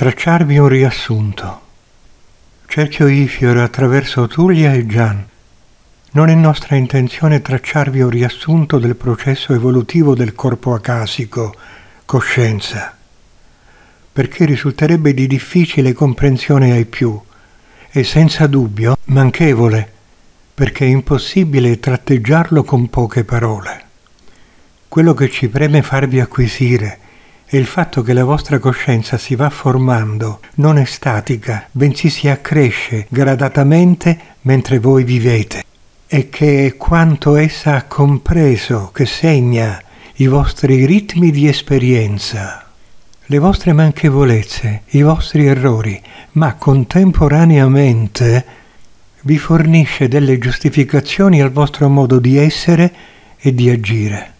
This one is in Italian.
Tracciarvi un riassunto. Cerchio Ifior attraverso Tullia e Gian. Non è nostra intenzione tracciarvi un riassunto del processo evolutivo del corpo acasico, coscienza, perché risulterebbe di difficile comprensione ai più e senza dubbio manchevole, perché è impossibile tratteggiarlo con poche parole. Quello che ci preme farvi acquisire è il fatto che la vostra coscienza si va formando, non è statica, bensì si accresce gradatamente mentre voi vivete, e che quanto essa ha compreso che segna i vostri ritmi di esperienza, le vostre manchevolezze, i vostri errori, ma contemporaneamente vi fornisce delle giustificazioni al vostro modo di essere e di agire.